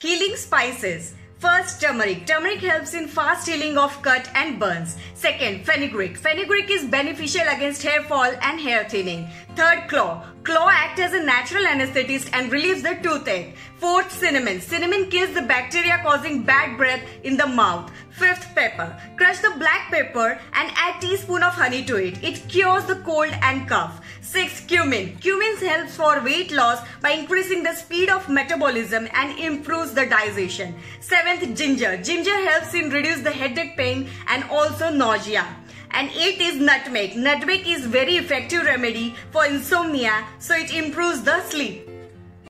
Healing spices. First, turmeric. Turmeric helps in fast healing of cut and burns. Second, fenugreek. Fenugreek is beneficial against hair fall and hair thinning. Third, clove. Clove acts as a natural anesthetist and relieves the toothache. Fourth, cinnamon. Cinnamon kills the bacteria causing bad breath in the mouth. Fifth, pepper. Crush the black pepper and add teaspoon of honey to it. It cures the cold and cough. Sixth, cumin. Cumin helps for weight loss by increasing the speed of metabolism and improves the digestion. Seventh, ginger. Ginger helps in reduce the headache pain and also nausea and eight is nutmeg. Nutmeg is very effective remedy for insomnia so it improves the sleep.